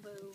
Boo.